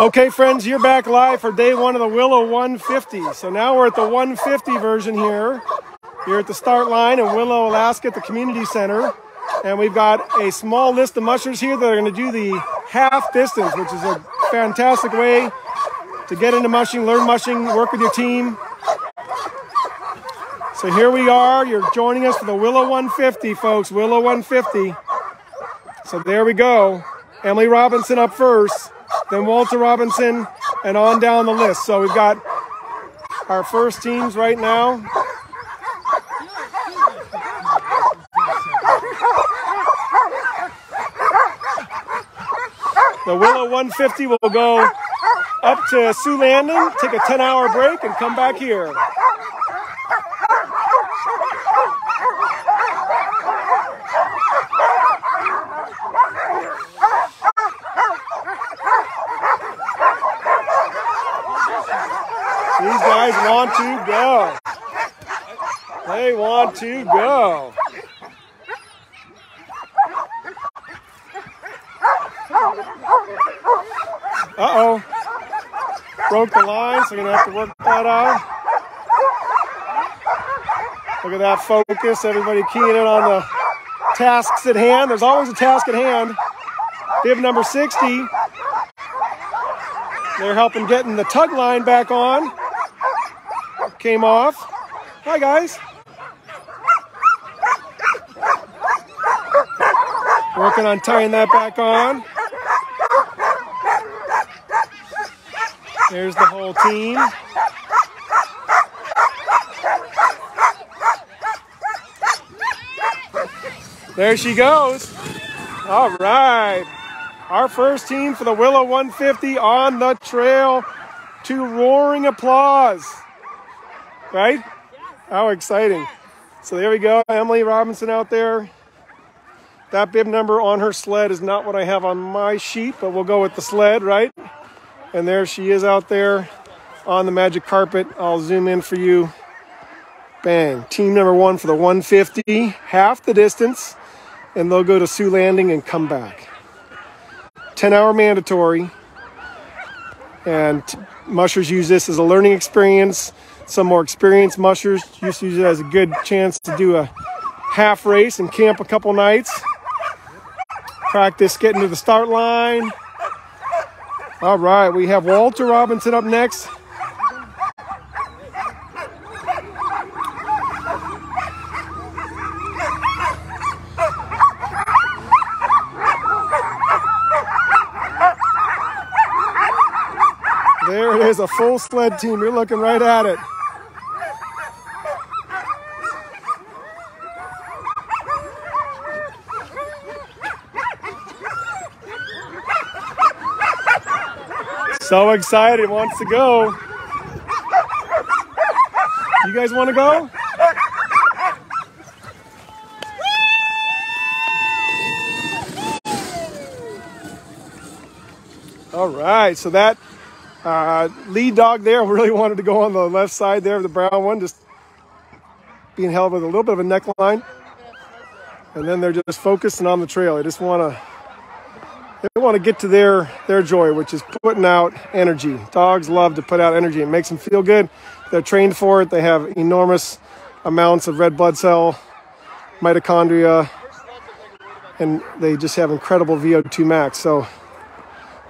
Okay, friends, you're back live for day one of the Willow 150. So now we're at the 150 version here. You're at the start line in Willow, Alaska at the Community Center. And we've got a small list of mushers here that are going to do the half distance, which is a fantastic way to get into mushing, learn mushing, work with your team. So here we are. You're joining us for the Willow 150, folks. Willow 150. So there we go. Emily Robinson up first then Walter Robinson, and on down the list. So we've got our first teams right now. The Willow 150 will go up to Su Landing, take a 10 hour break, and come back here. These guys want to go. To go. Uh-oh. Broke the line, so we're going to have to work that out. Look at that focus. Everybody keying in on the tasks at hand. There's always a task at hand. Bib number 60. They're helping getting the tug line back on came off. Hi, guys. Working on tying that back on. There's the whole team. There she goes. All right. Our first team for the Willow 150 on the trail to roaring applause right? How exciting. So there we go. Emily Robinson out there. That bib number on her sled is not what I have on my sheet, but we'll go with the sled, right? And there she is out there on the magic carpet. I'll zoom in for you. Bang. Team number one for the 150, half the distance, and they'll go to Su Landing and come back. 10 hour mandatory. And mushers use this as a learning experience some more experienced mushers just use it as a good chance to do a half race and camp a couple nights. Practice getting to the start line. All right, we have Walter Robinson up next. There it is, a full sled team. You're looking right at it. So excited, wants to go. You guys want to go? All right, so that uh, lead dog there really wanted to go on the left side there the brown one, just being held with a little bit of a neckline. And then they're just focusing on the trail. They just want to want to get to their their joy, which is putting out energy. Dogs love to put out energy. It makes them feel good. They're trained for it. They have enormous amounts of red blood cell, mitochondria, and they just have incredible VO2 max. So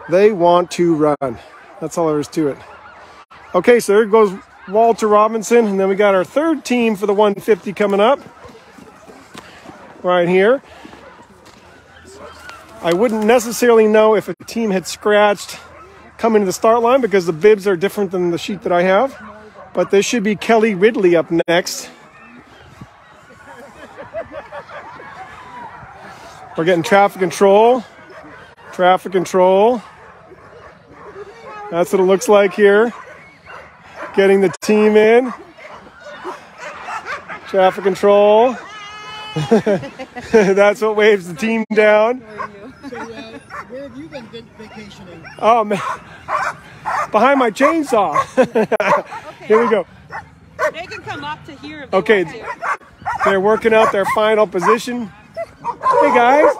they want to run. That's all there is to it. Okay, so there goes Walter Robinson, and then we got our third team for the 150 coming up right here. I wouldn't necessarily know if a team had scratched coming to the start line because the bibs are different than the sheet that I have. But this should be Kelly Ridley up next. We're getting traffic control. Traffic control. That's what it looks like here. Getting the team in. Traffic control. That's what waves the team down. Where have you been vacationing? Oh, man. Behind my chainsaw. okay. Here we go. They can come up to here okay. To. They're working out their final position. Hey, guys.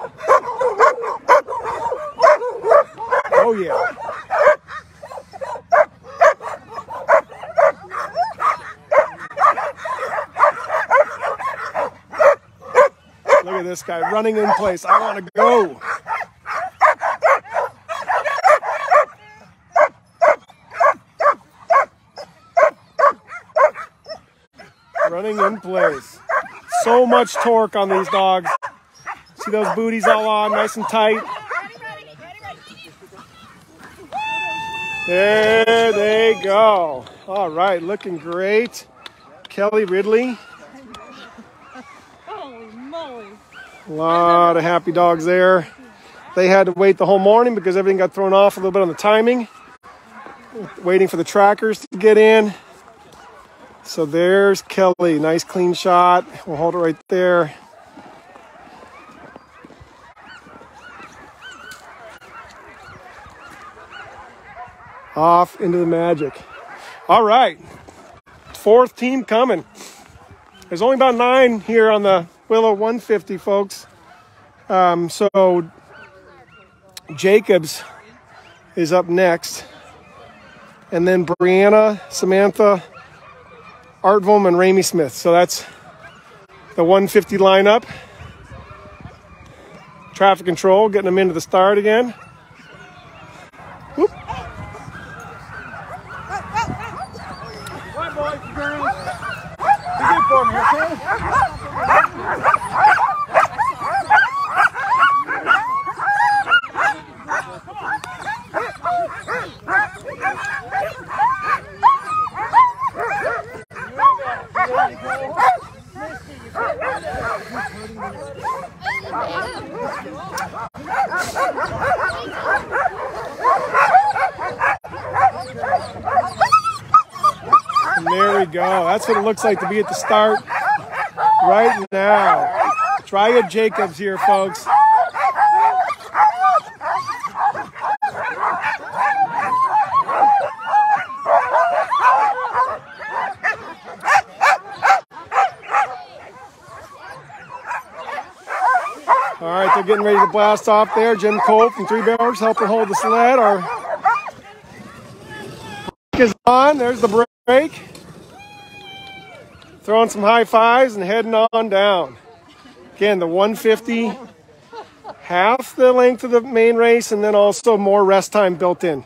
Oh, yeah. Look at this guy running in place. I want to go. In place. So much torque on these dogs. See those booties all on, nice and tight. There they go. All right, looking great. Kelly Ridley. Holy moly. A lot of happy dogs there. They had to wait the whole morning because everything got thrown off a little bit on the timing. Waiting for the trackers to get in. So there's Kelly. Nice clean shot. We'll hold it right there. Off into the magic. All right. Fourth team coming. There's only about nine here on the Willow 150, folks. Um, so Jacobs is up next. And then Brianna, Samantha, Artyom, and Ramey Smyth. So that's the 150 lineup. Traffic control, getting them into the start again. Whoop. One boys and girls. Be good for me, okay? And there we go. That's what it looks like to be at the start right now. Try Jacobs here, folks. All right, they're getting ready to blast off there. Jim Cole from Three Bears helping hold the sled. Our break is on. There's the break. Throwing some high fives and heading on down. Again, the 150, half the length of the main race, and then also more rest time built in.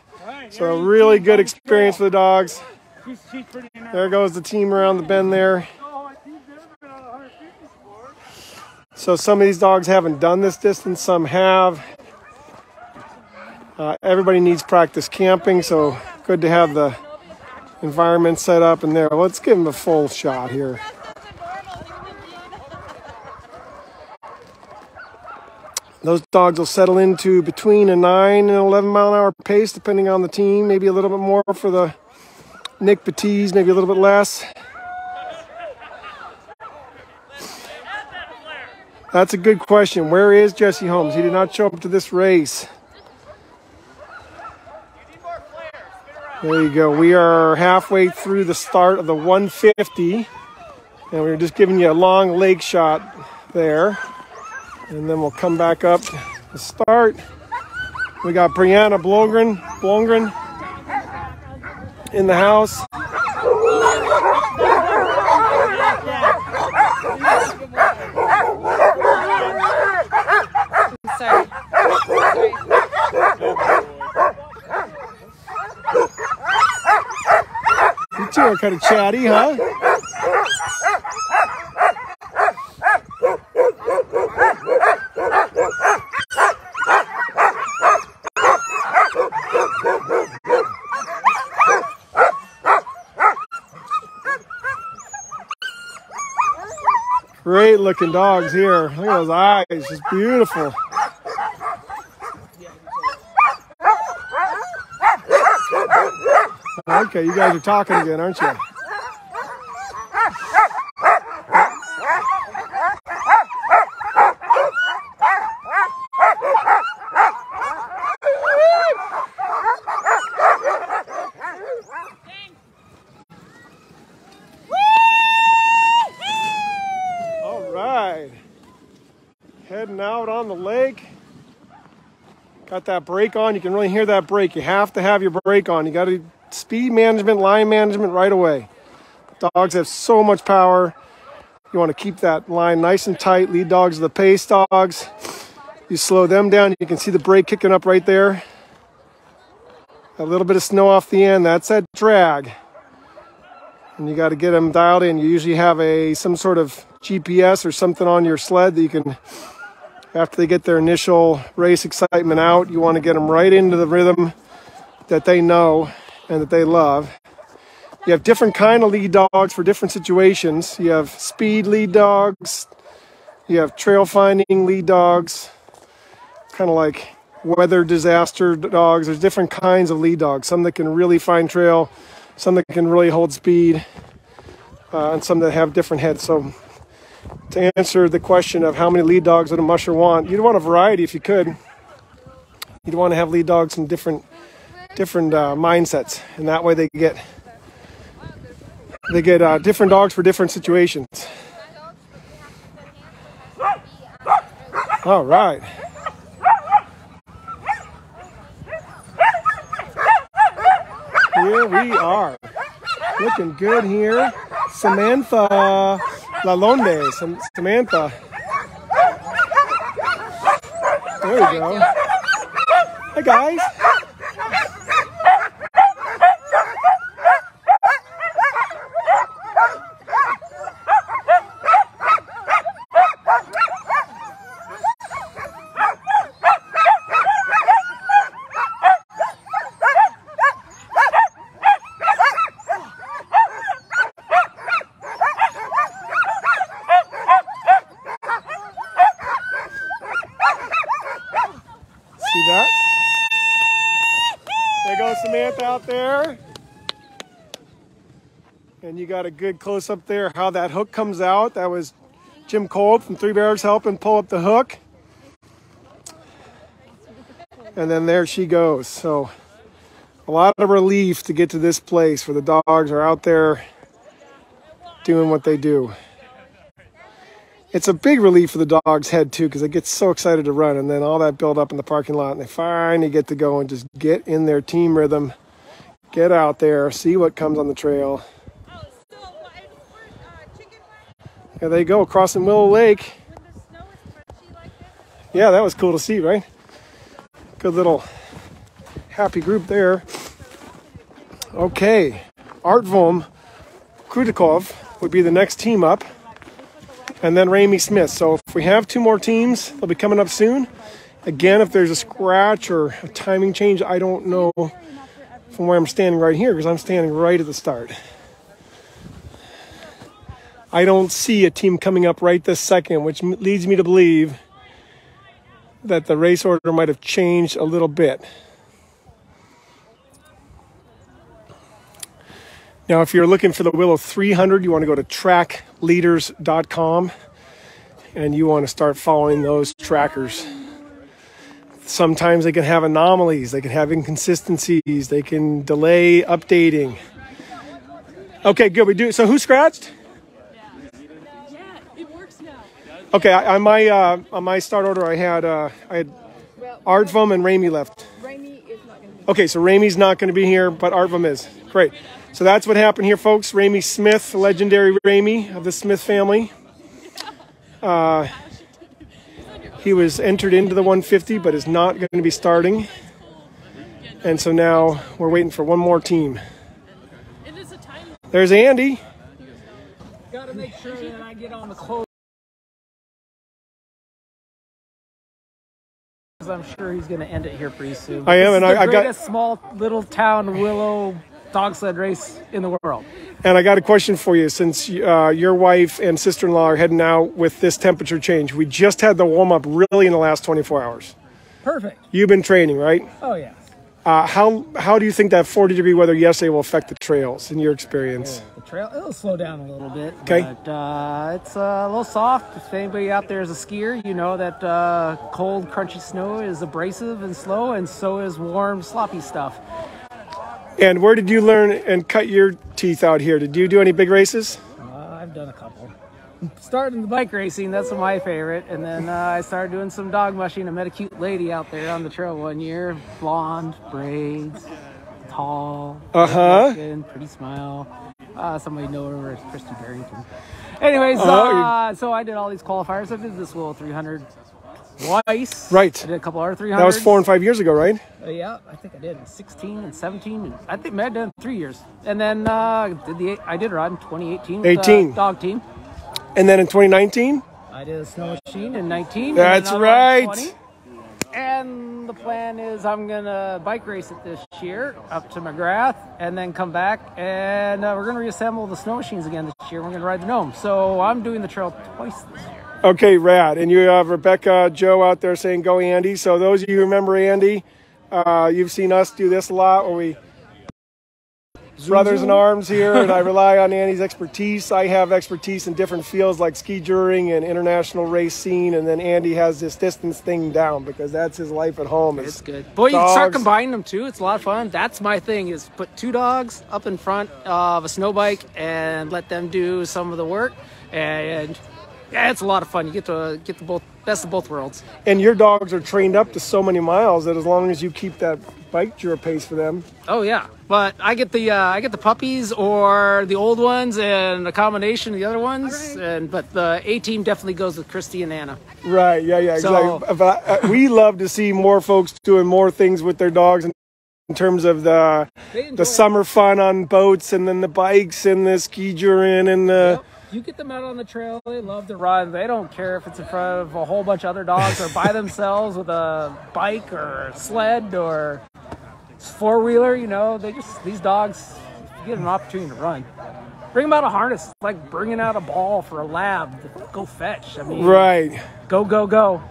So a really good experience for the dogs. She's, she's pretty in There goes the team around the bend there. Oh, she's never been on 150 before. So some of these dogs haven't done this distance, some have. Uh, everybody needs practice camping, so good to have the environment set up in there. Let's give him a full shot here. Those dogs will settle into between a 9 and 11 mile an hour pace, depending on the team. Maybe a little bit more for the Nick Batees, maybe a little bit less. That's a good question. Where is Jesse Holmes? He did not show up to this race. There you go. We are halfway through the start of the 150. And we are just giving you a long leg shot there. And then we'll come back up to start. We got Brianna Blogren, Blongren in the house. Sorry. Sorry. You two are kind of chatty, huh? Great looking dogs here. Look at those eyes, just beautiful. Okay, you guys are talking again, aren't you? All right. Heading out on the lake. Got that brake on. You can really hear that brake. You have to have your brake on. You got to speed management, line management right away. Dogs have so much power. You want to keep that line nice and tight. Lead dogs are the pace dogs. You slow them down. You can see the brake kicking up right there. A little bit of snow off the end. That's that drag. And you got to get them dialed in. You usually have a some sort of GPS or something on your sled that you can, after they get their initial race excitement out, you want to get them right into the rhythm that they know and that they love. You have different kind of lead dogs for different situations. You have speed lead dogs. You have trail finding lead dogs. Kind of like weather disaster dogs. There's different kinds of lead dogs. Some that can really find trail, some that can really hold speed, uh, and some that have different heads. So to answer the question of how many lead dogs would a musher want, you'd want a variety if you could. You'd want to have lead dogs in different different uh, mindsets, and that way they get they get uh, different dogs for different situations. All right. Here we are. Looking good here. Samantha Lalonde. Sam- Samantha. There we go. Hey guys. See that? There goes Samantha there. And you got a good close up there how that hook comes out. That was Jim Cole from Three Bears helping pull up the hook. And then there she goes. So a lot of relief to get to this place where the dogs are out there doing what they do. It's a big relief for the dog's head too because they get so excited to run and then all that build up in the parking lot and they finally get to go and just get in their team rhythm, get out there, see what comes on the trail. Oh, so? Uh, There they go, crossing Willow Lake. when the snow is crunchy like? Yeah, that was cool to see, right? Good little happy group there. Okay, Artyom Krutikov would be the next team up, and then Ramey Smyth. So if we have two more teams, they'll be coming up soon. Again, if there's a scratch or a timing change, I don't know from where I'm standing right here because I'm standing right at the start. I don't see a team coming up right this second, which leads me to believe that the race order might have changed a little bit. Now, if you're looking for the Willow 300, you want to go to trackleaders.com and you want to start following those trackers. Sometimes they can have anomalies, they can have inconsistencies, they can delay updating. Okay, good. We do. So, who scratched? Yeah, it works now. Okay, I- on my uh, on my start order, I had uh, I had Artyom and Ramey left. Rainy is not going to be. Okay, so Ramey's not going to be here, but Artyom is. Great. So that's what happened here, folks. Ramey Smyth, legendary Ramey of the Smyth family. Uh, he was entered into the 150, but is not going to be starting. And so now we're waiting for one more team. It is a time. There's Andy. Got to make sure that I get on the close. I'm sure he's going to end it here pretty soon. I am, This and I- I got- a small little town willow dog sled race in the world. And I got a question for you since uh, your wife and sister in law are heading out with this temperature change. We just had the warm up really in the last 24 hours. Perfect. You've been training, right? Oh yeah. Uh, how how do you think that 40 degree weather yesterday will affect the trails in your experience? The trail it'll slow down a little bit. Okay. But uh, it's uh, a little soft. If anybody out there is a skier, you know that uh, cold, crunchy snow is abrasive and slow, and so is warm, sloppy stuff. And where did you learn and cut your teeth out here? Did you do any big races? Uh, I've done a couple. Starting the bike racing, that's my favorite. And then uh, I started doing some dog mushing. I met a cute lady out there on the trail one year. Blonde, braids, tall, Uh huh. looking, pretty smile. Uh, somebody know her as Christy Barrington. Anyways, Oh, uh, so I did all these qualifiers. I did this little 300 twice. Right. I did a couple other 300s. That was four and five years ago, right? Uh, yeah, I think I did in 16 and 17. And I think I did three years. And then uh, did the I did ride in 2018. with, uh, 18. dog team. And then in 2019, I did a snow machine in 19. That's right. And the plan is I'm gonna bike race it this year up to McGrath, and then come back, and uh, we're gonna reassemble the snow machines again this year. We're gonna ride the Nome. So I'm doing the trail twice this year. Okay, rad. And you have Rebecca Joe out there saying, go Andy. So those of you who remember Andy, uh, you've seen us do this a lot where we brothers in arms here, and I rely on Andy's expertise. I have expertise in different fields like skijoring and international race scene, and then Andy has this distance thing down because that's his life at home. is It's good. Boy, you start combining them too. It's a lot of fun. That's my thing is put two dogs up in front of a snow bike and let them do some of the work. And yeah, it's a lot of fun. You get to get the both best of both worlds. And your dogs are trained up to so many miles that as long as you keep that bike Jura pace for them, Oh yeah, but I get the uh, I get the puppies or the old ones and a combination of the other ones. Right. And but the A team definitely goes with Christy and Anna. Right. Yeah. Yeah. So- Exactly. But uh, we love to see more folks doing more things with their dogs in, in terms of the the summer fun on boats and then the bikes and the ski touring and the. You get them out on the trail, they love to run. They don't care if it's in front of a whole bunch of other dogs or by themselves with a bike or a sled or four wheeler. You know, they just these dogs get an opportunity to run. Bring them out a harness, it's like bringing out a ball for a lab go fetch. I mean, Right. go go go.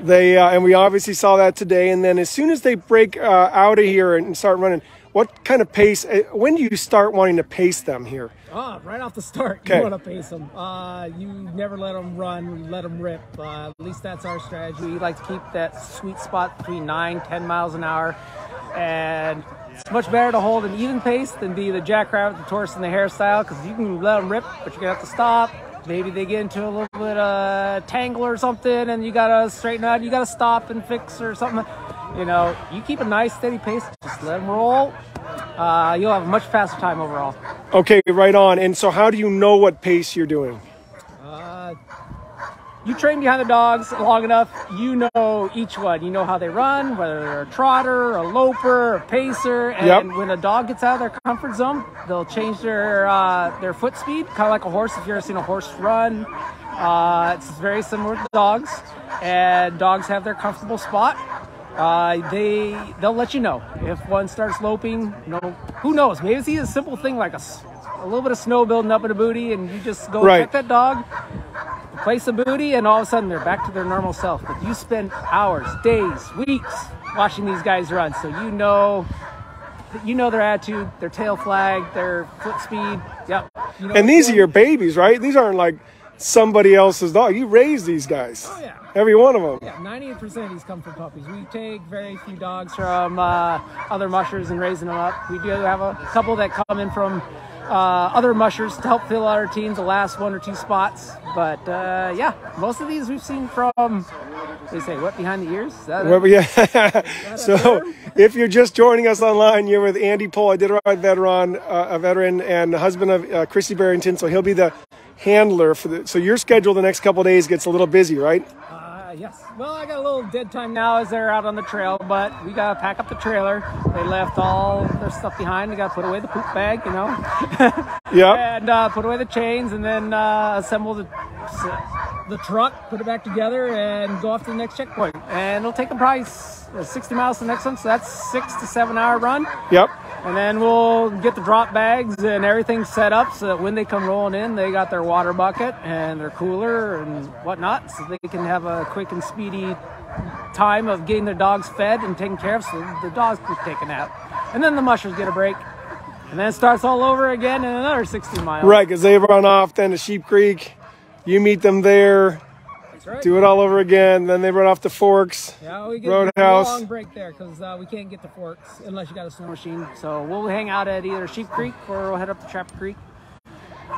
They uh, and we obviously saw that today. And then as soon as they break uh, out of here and start running, what kind of pace? Uh, when do you start wanting to pace them here? Ah, right off the start, Okay. you want to pace them. Uh, you never let them run, let them rip. Uh, at least that's our strategy. We like to keep that sweet spot between 9, 10 miles an hour. And it's much better to hold an even pace than be the jackrabbit, the tortoise, and the hairstyle because you can let them rip, but you're going to have to stop. Maybe they get into a little bit of tangle or something and you got to straighten out. You got to stop and fix or something. You know, you keep a nice steady pace, just let them roll. Uh, you'll have a much faster time overall. Okay, right on. And so, how do you know what pace you're doing? you train behind the dogs long enough, you know each one. You know how they run, whether they're a trotter, a loper, a pacer. And Yep. when a dog gets out of their comfort zone, they'll change their uh, their foot speed, kind of like a horse. If you've ever seen a horse run, uh, it's very similar to dogs. And dogs have their comfortable spot. Uh, they they'll let you know if one starts loping. You know, who knows? Maybe it's a simple thing like a, a little bit of snow building up in a booty, and you just go Right. check that dog place a booty and all of a sudden they're back to their normal self but you spend hours days weeks watching these guys run so you know you know their attitude their tail flag their foot speed yep you know And these are your babies, right? These aren't like somebody else's dog. You raise these guys. Oh, yeah. Every one of them. yeah 98% of these come from puppies we take very few dogs from uh, other mushers and raising them up we do have a couple that come in from uh, other mushers to help fill out our teams the last one or two spots but uh, yeah most of these we've seen from they say what behind the ears Is that it? Well, yeah. so, if you're just joining us online, you're with Andy Pohl, I did a Iditarod veteran, uh, a veteran, and husband of uh, Christy Barrington. So he'll be the handler for the. So your schedule the next couple of days gets a little busy, right? Uh, yes. Well, I got a little dead time now as they're out on the trail, but we gotta pack up the trailer. They left all their stuff behind. We gotta put away the poop bag, you know, Yep. and uh, put away the chains, and then uh, assemble the the truck, put it back together, and go off to the next checkpoint. And it'll take them probably uh, 60 miles to the next one, so that's six to seven hour run. Yep. And then we'll get the drop bags and everything set up so that when they come rolling in, they got their water bucket and their cooler and whatnot, so they can have a quick and speedy time of getting their dogs fed and taken care of, so the dogs can take a nap. And then the mushers get a break. And then it starts all over again in another 60 miles. Right, because they run off then to Sheep Creek. You meet them there, That's right. do it all over again. Then they run off to Forks. Yeah, we get Roadhouse. a long break there because uh, we can't get to Forks unless you got a snow machine. So we'll hang out at either Sheep Creek or we'll head up to Trapper Creek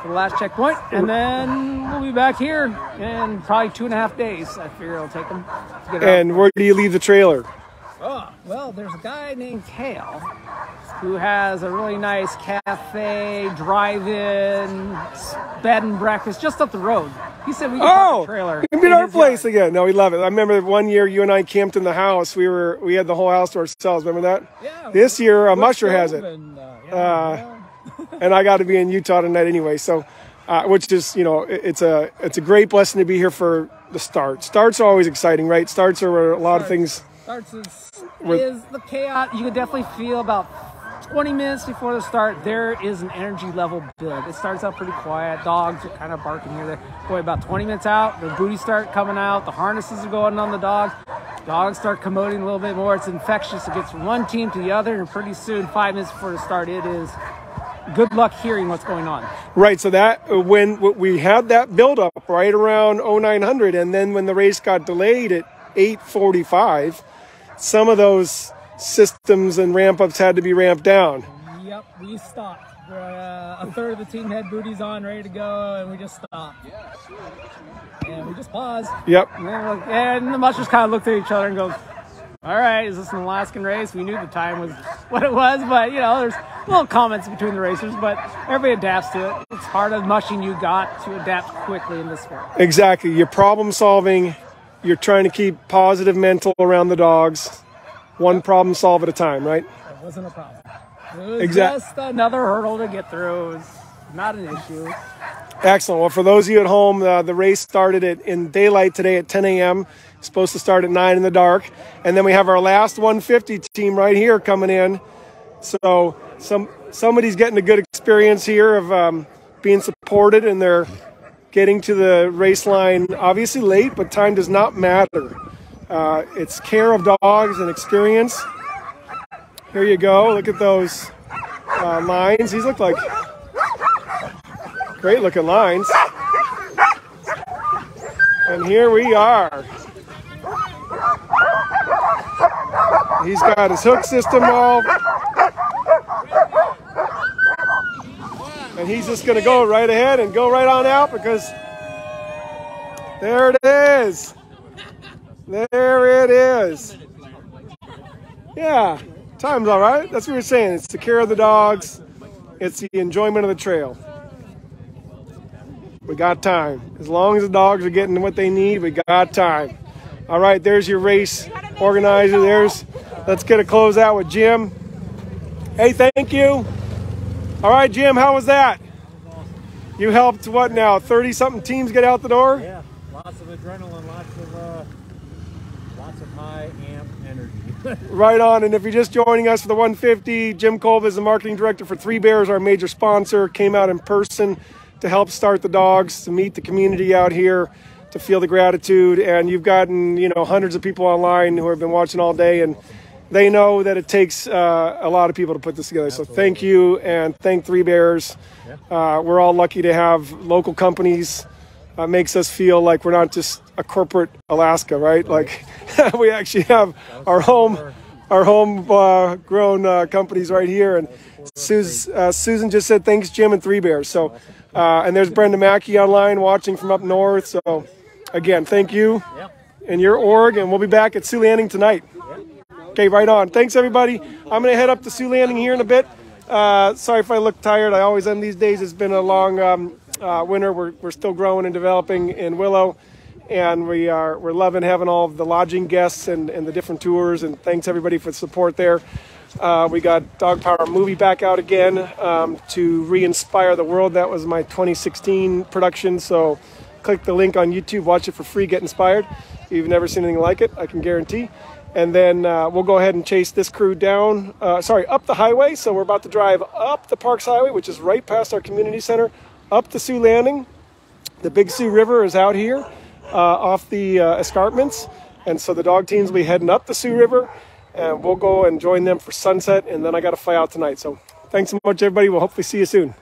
for the last checkpoint, and then we'll be back here in probably two and a half days. I figure it'll take them get out. And where do you leave the trailer? Oh, well, there's a guy named Kale who has a really nice cafe, drive-in, bed and breakfast just up the road. He said we could park Oh, a trailer. we can our place yard. again. No, we love it. I remember one year you and I camped in the house. We were we had the whole house to ourselves. Remember that? Yeah, This year, uh, wood Musher has it, and, uh, yeah, Uh, and I got to be in Utah tonight anyway. So, uh, which is you know it- it's a it's a great blessing to be here for the start. Starts are always exciting, right? Starts are where a lot of things. Starts is, With- is the chaos. You can definitely feel about 20 minutes before the start. There is an energy level build. It starts out pretty quiet. Dogs are kind of barking here. Boy, about 20 minutes out, the booties start coming out. The harnesses are going on the dogs. Dogs start commoting a little bit more. It's infectious. It gets from one team to the other, and pretty soon, five minutes before the start, it is. Good luck hearing what's going on. Right. So that uh, when we had that build up right around 0900, and then when the race got delayed at 845, some of those systems and ramp ups had to be ramped down. Yep, we stopped. Uh, a third of the team had booties on, ready to go, and we just stopped. Yeah, And we just paused. Yep. And, like- and the mushers kind of looked at each other and goes, "All right, is this an Alaskan race?" We knew the time was what it was, but you know, there's little comments between the racers, but everybody adapts to it. It's part of mushing. You got to adapt quickly in this sport. Exactly. You're problem solving. You're trying to keep positive mental around the dogs, one problem solve at a time, right? It wasn't a problem. It was Exact- just another hurdle to get through. It was not an issue. Excellent. Well, for those of you at home, uh, the race started at, in daylight today at 10 a.m. Supposed to start at 9 in the dark. And then we have our last 150 team right here coming in. So some somebody's getting a good experience here of um, being supported and they're getting to the race line obviously late, but time does not matter. Uh, it's care of dogs and experience. Here you go. Look at those uh, lines. These look like great looking lines. And here we are. He's got his hook system all. And he's just going to go right ahead and go right on out because there it is. There it is. Yeah, time's all right. That's what we are saying. It's the care of the dogs, it's the enjoyment of the trail. We got time. As long as the dogs are getting what they need, we got time. All right, there's your race organizer. There's, let's get a close out with Jim. Hey, thank you. All right, Jim, how was that? You helped what now? 30 something teams get out the door? Yeah, lots of adrenaline, lots of uh, lots of high amp energy. Right on. And if you're just joining us for the 150, Jim Kolb is the marketing director for Three Bears, our major sponsor. Came out in person to help start the dogs, to meet the community out here, to feel the gratitude. And you've gotten, you know, hundreds of people online who have been watching all day, and they know that it takes uh, a lot of people to put this together. So thank you, and thank Three Bears. Uh, we're all lucky to have local companies. Uh, makes us feel like we're not just a corporate Alaska, right? Like we actually have our home, our home uh, grown uh, companies right here. And Sus- uh, Susan just said thanks, Jim and Three Bears. So, uh, and there's Brenda Mackey online watching from up north. So, again, thank you and your org, and we'll be back at Su Landing tonight. Okay, right on. Thanks, everybody. I'm going to head up to Su Landing here in a bit. Uh, sorry if I look tired. I always am these days. It's been a long um, uh, winter. We're, we're still growing and developing in Willow, and we are we're loving having all the lodging guests and, and the different tours. And thanks everybody for the support there. Uh, we got Dog Power movie back out again um, to re-inspire the world. That was my 2016 production. So click the link on YouTube, watch it for free, get inspired. If you've never seen anything like it, I can guarantee. And then uh, we'll go ahead and chase this crew down, uh, sorry, up the highway. So we're about to drive up the Parks Highway, which is right past our community center, up to Su Landing. The Big Su River is out here uh, off the uh, escarpments. And so the dog teams will be heading up the Su River, and we'll go and join them for sunset. And then I got to fly out tonight. So thanks so much, everybody. We'll hopefully see you soon.